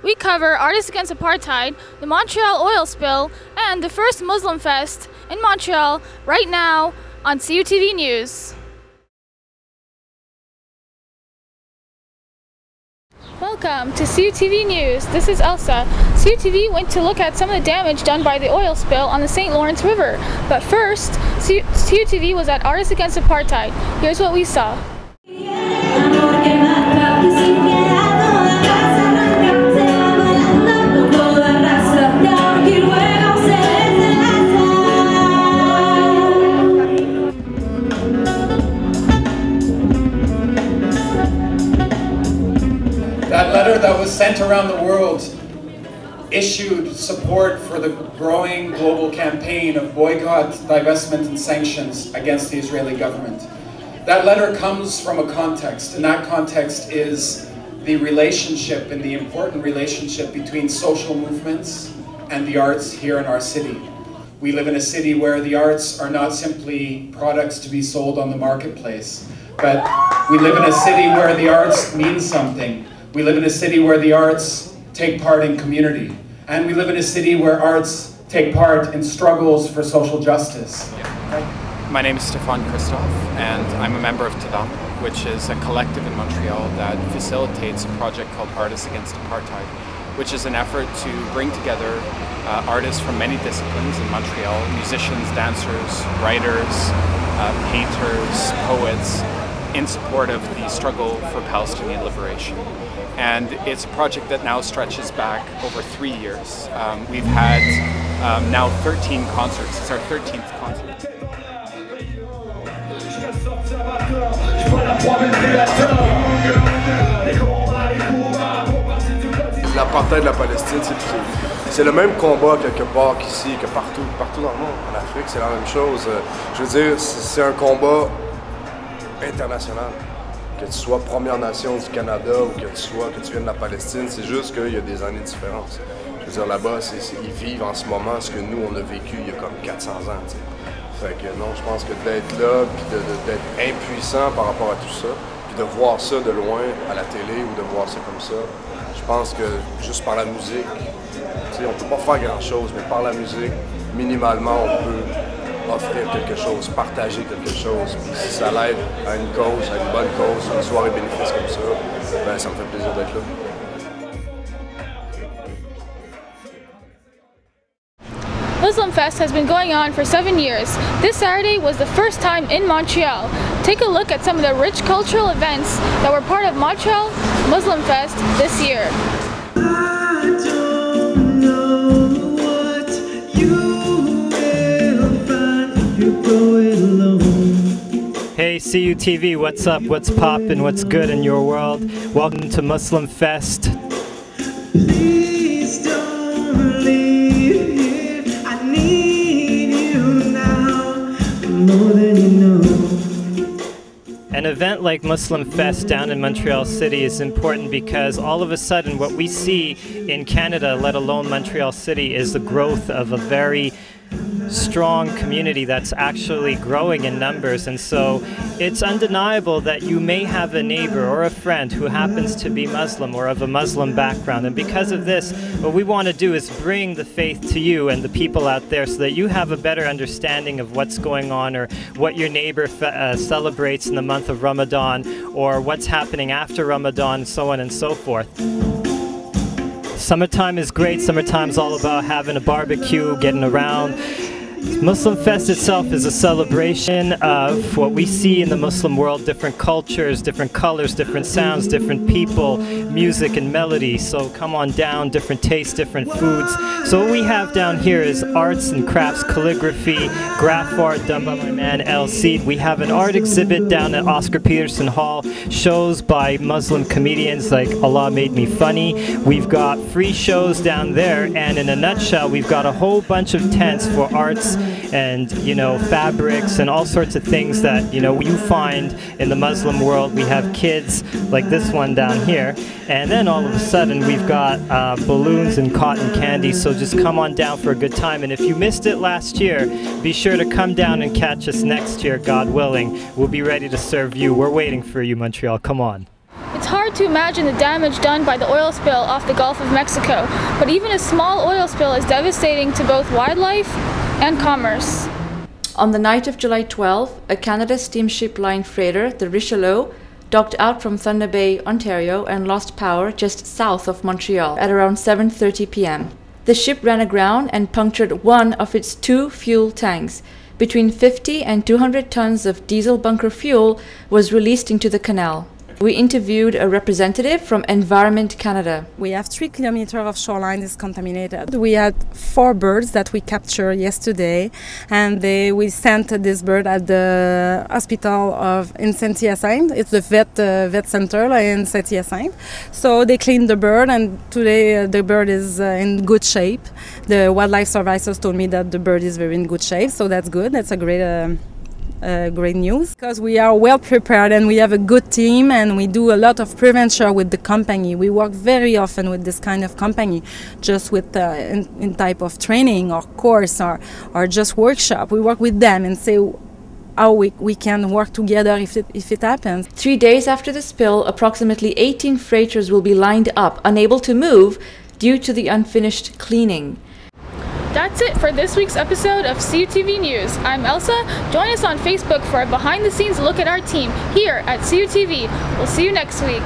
We cover Artists Against Apartheid, the Montreal oil spill, and the first Muslim Fest in Montreal right now on CUTV News. Welcome to CUTV News. This is Elsa. CUTV went to look at some of the damage done by the oil spill on the St. Lawrence River. But first, CUTV was at Artists Against Apartheid. Here's what we saw. Around the world issued support for the growing global campaign of boycott, divestment, and sanctions against the Israeli government. That letter comes from a context, and that context is the relationship and the important relationship between social movements and the arts here in our city. We live in a city where the arts are not simply products to be sold on the marketplace, but we live in a city where the arts mean something, we live in a city where the arts take part in community. And we live in a city where arts take part in struggles for social justice. My name is Stefan Christoff, and I'm a member of Tadam, which is a collective in Montreal that facilitates a project called Artists Against Apartheid, which is an effort to bring together uh, artists from many disciplines in Montreal musicians, dancers, writers, uh, painters, poets in support of the struggle for Palestinian liberation and it's a project that now stretches back over three years. Um, we've had um, now 13 concerts. It's our 13th concert. L'apartheid de la Palestine, c'est le même combat quelque part qu'ici, que partout, partout dans le monde. En Afrique, c'est la même chose. Je veux dire, c'est un combat international que tu sois Première Nation du Canada ou que tu sois que tu viennes de la Palestine, c'est juste qu'il y a des années de différence. Je veux dire, là-bas, ils vivent en ce moment ce que nous, on a vécu il y a comme 400 ans. Fait que non, je pense que d'être là, puis d'être impuissant par rapport à tout ça, puis de voir ça de loin à la télé ou de voir ça comme ça, je pense que juste par la musique, on peut pas faire grand-chose, mais par la musique, minimalement, on peut offrir quelque chose, partager quelque chose. Puis si ça l'aide à une cause, à une bonne cause, une soirée bénéfice comme ça, ben, ça me fait plaisir d'être là. Muslim Fest has been going on for seven years. This Saturday was the first time in Montreal. Take a look at some of the rich cultural events that were part of Montreal Muslim Fest this year. Hey CUTV, what's up? What's poppin'? What's good in your world? Welcome to Muslim Fest. An event like Muslim Fest down in Montreal City is important because all of a sudden what we see in Canada, let alone Montreal City, is the growth of a very strong community that's actually growing in numbers. And so it's undeniable that you may have a neighbor or a friend who happens to be Muslim or of a Muslim background. And because of this, what we want to do is bring the faith to you and the people out there so that you have a better understanding of what's going on or what your neighbor uh, celebrates in the month of Ramadan or what's happening after Ramadan, so on and so forth. Summertime is great. Summertime's all about having a barbecue, getting around, Muslim Fest itself is a celebration of what we see in the Muslim world different cultures, different colors, different sounds, different people, music and melody. So come on down, different tastes, different foods. So what we have down here is arts and crafts, calligraphy, graph art done by my man El Cid. We have an art exhibit down at Oscar Peterson Hall, shows by Muslim comedians like Allah Made Me Funny. We've got free shows down there, and in a nutshell, we've got a whole bunch of tents for arts and you know fabrics and all sorts of things that you know you find in the Muslim world. We have kids like this one down here, and then all of a sudden we've got uh, balloons and cotton candy. So just come on down for a good time. And if you missed it last year, be sure to come down and catch us next year, God willing. We'll be ready to serve you. We're waiting for you, Montreal. Come on. It's hard to imagine the damage done by the oil spill off the Gulf of Mexico, but even a small oil spill is devastating to both wildlife and commerce. On the night of July 12, a Canada steamship line freighter, the Richelieu, docked out from Thunder Bay, Ontario and lost power just south of Montreal at around 7:30 p.m. The ship ran aground and punctured one of its two fuel tanks. Between 50 and 200 tons of diesel bunker fuel was released into the canal. We interviewed a representative from Environment Canada. We have three kilometers of shoreline is contaminated. We had four birds that we captured yesterday, and they, we sent this bird at the hospital of in Saint Hyacinthe. It's the vet uh, vet center in Saint Hyacinthe. So they cleaned the bird, and today uh, the bird is uh, in good shape. The wildlife survivors told me that the bird is very in good shape, so that's good. That's a great. Uh, great news because we are well prepared and we have a good team and we do a lot of prevention with the company. We work very often with this kind of company, just with uh, in, in, type of training or course or, or just workshop. We work with them and say how we, we can work together if it, if it happens. Three days after the spill, approximately 18 freighters will be lined up, unable to move due to the unfinished cleaning. That's it for this week's episode of CUTV News. I'm Elsa. Join us on Facebook for a behind the scenes look at our team here at CUTV. We'll see you next week.